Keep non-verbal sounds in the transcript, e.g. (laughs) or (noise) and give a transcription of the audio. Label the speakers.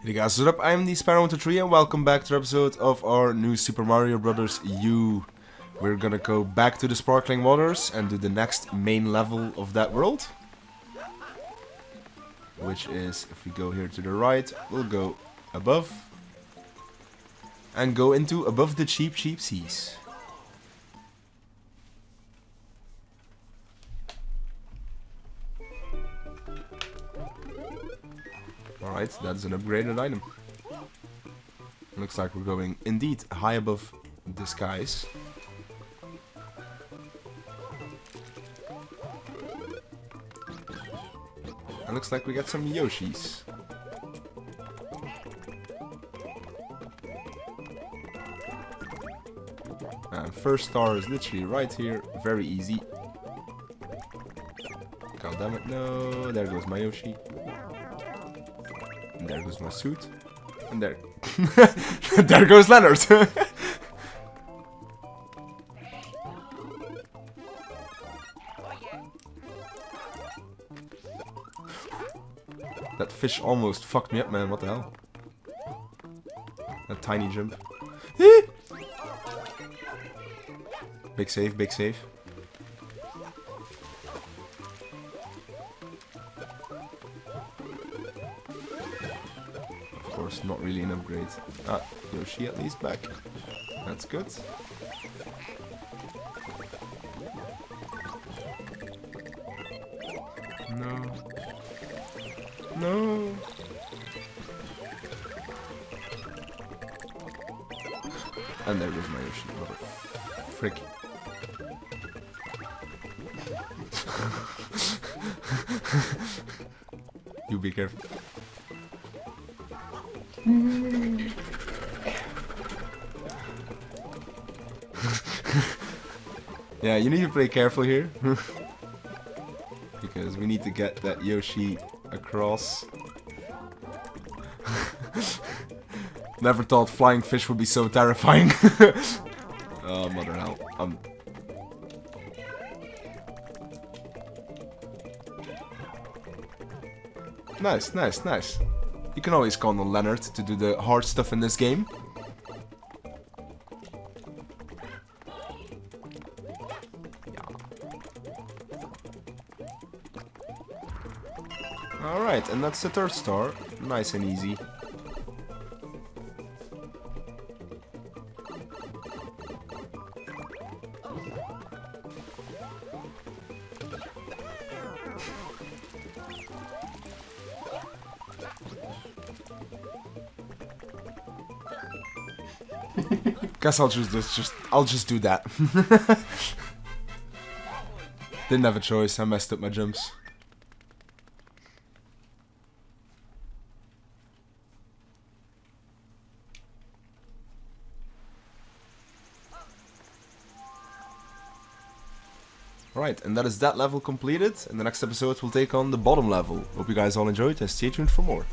Speaker 1: Hey guys, what's up? I'm the Sparrow13 and welcome back to the episode of our new Super Mario Brothers U. We're gonna go back to the Sparkling Waters and do the next main level of that world. Which is, if we go here to the right, we'll go above. And go into Above the Cheep Cheep Seas. Alright, that's an upgraded item. Looks like we're going indeed high above the skies. And looks like we got some Yoshis. And first star is literally right here, very easy. God damn it, no, there goes my Yoshi. And there goes my suit. And there... (laughs) there goes Lennert! that fish almost fucked me up, man. What the hell? A tiny jump. (laughs) big save, big save. Course, not really an upgrade. Ah, Yoshi at least back. That's good. No. No. And there goes my Yoshi. What a frick. (laughs) you be careful. (laughs) yeah, you need to play careful here. (laughs) because we need to get that Yoshi across. (laughs) Never thought flying fish would be so terrifying. oh, mother hell. Um, nice, nice, nice. You can always call on Lennert to do the hard stuff in this game. Alright, and that's the third star. Nice and easy. Guess I'll just, just I'll just do that. (laughs) Didn't have a choice. I messed up my jumps. Right, and that is that level completed. and the next episode, we'll take on the bottom level. Hope you guys all enjoyed and stay tuned for more.